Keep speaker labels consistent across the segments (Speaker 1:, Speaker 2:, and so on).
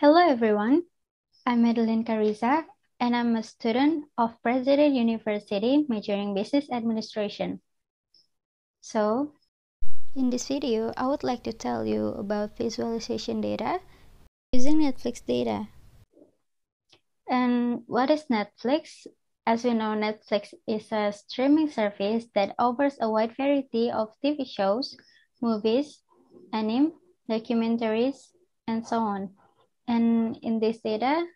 Speaker 1: Hello everyone, I'm Madeline Cariza and I'm a student of President University majoring Business Administration. So, in this video, I would like to tell you about visualization data using Netflix data. And what is Netflix? As we know, Netflix is a streaming service that offers a wide variety of TV shows, movies, anime, documentaries, and so on. And in this data,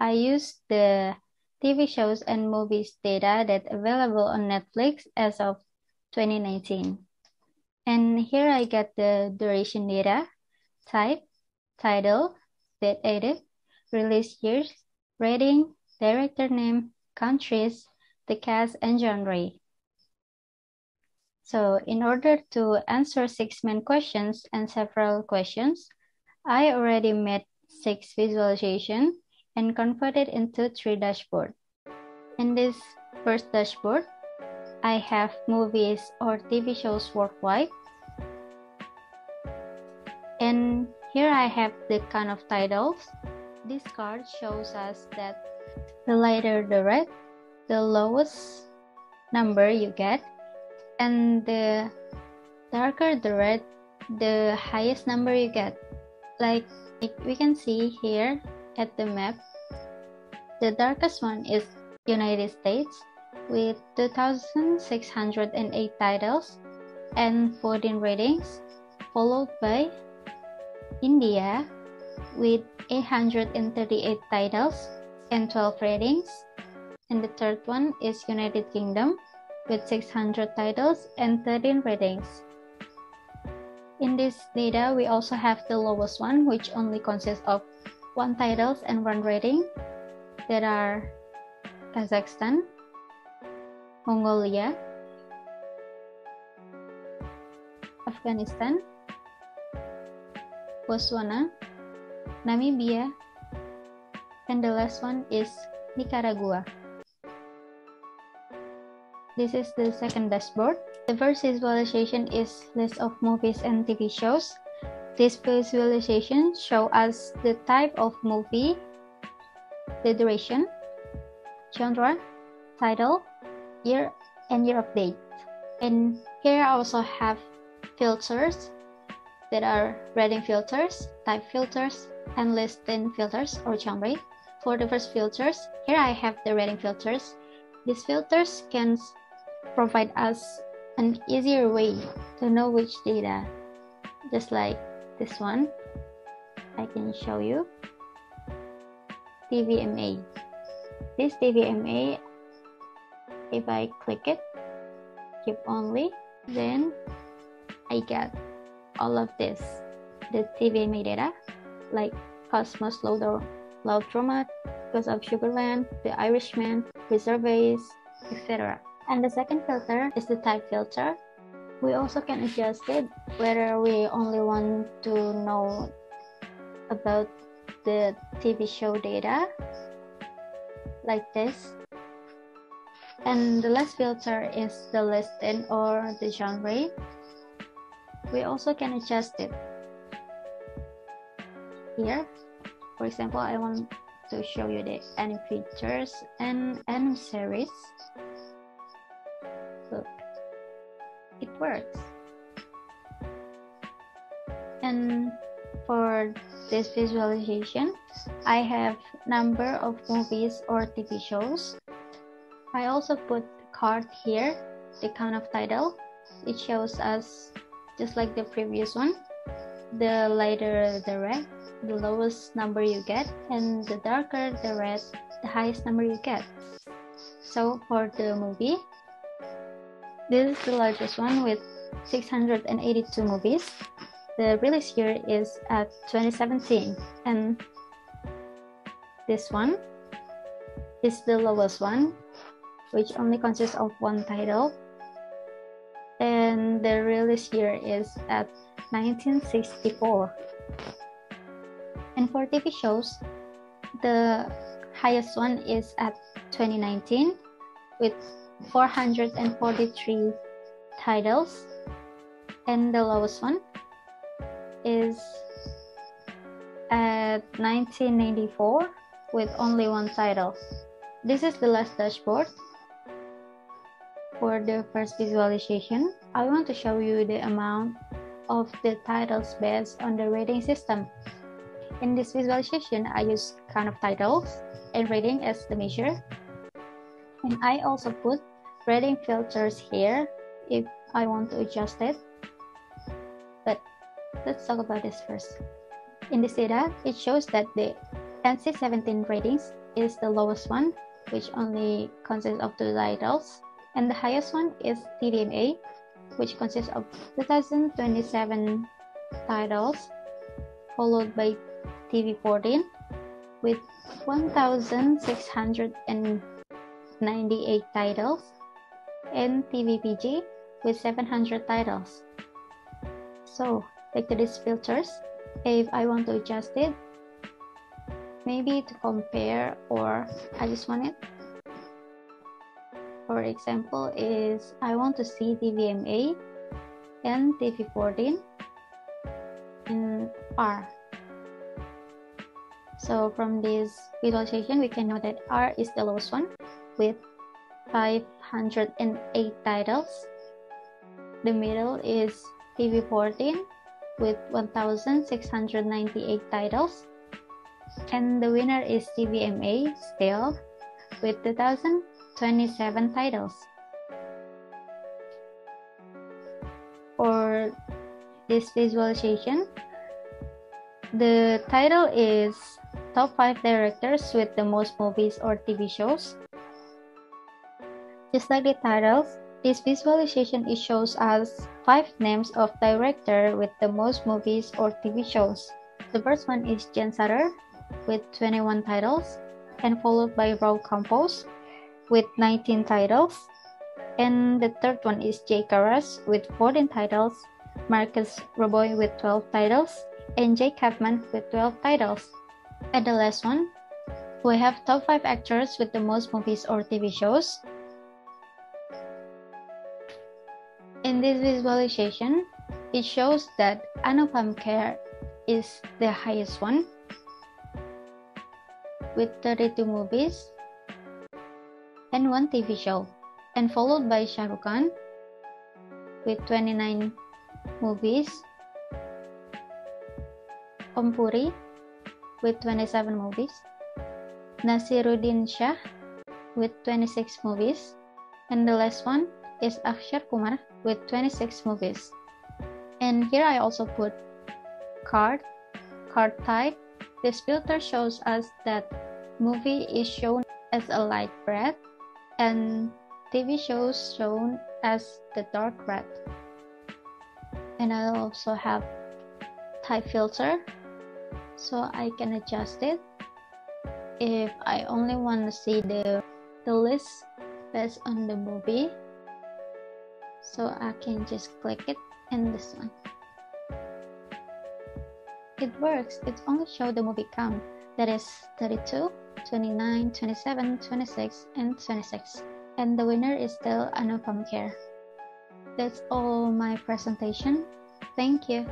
Speaker 1: I use the TV shows and movies data that available on Netflix as of 2019. And here I get the duration data, type, title, date edit, release years, rating, director name, countries, the cast, and genre. So in order to answer six main questions and several questions, I already made six visualization and convert it into three dashboard. In this first dashboard, I have movies or TV shows worldwide. And here I have the kind of titles. This card shows us that the lighter the red, the lowest number you get, and the darker the red, the highest number you get. Like we can see here at the map, the darkest one is United States with 2,608 titles and 14 ratings, followed by India with 838 titles and 12 ratings. And the third one is United Kingdom with 600 titles and 13 ratings. In this data, we also have the lowest one, which only consists of one titles and one rating that are Kazakhstan, Mongolia, Afghanistan, Botswana, Namibia, and the last one is Nicaragua. This is the second dashboard. The first visualization is list of movies and TV shows. This visualization show us the type of movie, the duration, genre, title, year, and year of date. And here I also have filters that are rating filters, type filters, and listing filters or genre. For the first filters, here I have the rating filters. These filters can provide us an easier way to know which data. Just like this one, I can show you. TVMA. This TVMA, if I click it, keep only, then I get all of this. The TVMA data, like Cosmos Love, Love Drama, Because of Sugarland, The Irishman, Reservays, etc. And the second filter is the type filter. We also can adjust it whether we only want to know about the TV show data like this. And the last filter is the listing or the genre. We also can adjust it. Here, for example, I want to show you the anime features and anime series. It works. And for this visualization, I have number of movies or TV shows. I also put card here, the count of title. It shows us just like the previous one. The lighter the red, the lowest number you get, and the darker the red, the highest number you get. So for the movie, this is the largest one with 682 movies. The release year is uh, at 2017 and this one is the lowest one which only consists of one title and the release year is at 1964. And for TV shows, the highest one is at 2019 with 443 titles and the lowest one is at 1994 with only one title. This is the last dashboard. For the first visualization, I want to show you the amount of the titles based on the rating system. In this visualization, I use count of titles and rating as the measure. And I also put rating filters here if I want to adjust it. But let's talk about this first. In this data, it shows that the NC17 ratings is the lowest one, which only consists of two titles, and the highest one is TVMA, which consists of 2027 titles, followed by TV14 with 1,698 titles, and TVPG with 700 titles. So, back to these filters, if I want to adjust it, maybe to compare or I just want it. For example, is I want to see TVMA and TV14 in R. So from this visualization, we can know that R is the lowest one with 508 titles. The middle is TV14 with 1,698 titles. And the winner is TVMA still with 2,027 titles. For this visualization, the title is Top 5 Directors with the Most Movies or TV Shows. Just like the titles, this visualization it shows us five names of director with the most movies or TV shows. The first one is Jen Suter with 21 titles, and followed by Raul Campos with 19 titles. And the third one is Jay Karas with 14 titles, Marcus Raboy with 12 titles, and Jay Kaufman with 12 titles. And the last one, we have top 5 actors with the most movies or TV shows. In this visualization, it shows that Anupam Kher is the highest one with 32 movies and one TV show, and followed by Shah Rukh Khan with 29 movies, Om Puri with 27 movies, Naseeruddin Shah with 26 movies, and the last one is Akshay Kumar with 26 movies. And here I also put card, card type. This filter shows us that movie is shown as a light red and TV shows shown as the dark red. And I also have type filter so I can adjust it if I only want to see the, the list based on the movie so I can just click it and this one. It works, it only shows the movie count that is 32, 29, 27, 26, and 26. And the winner is still Anupam Kher. That's all my presentation. Thank you.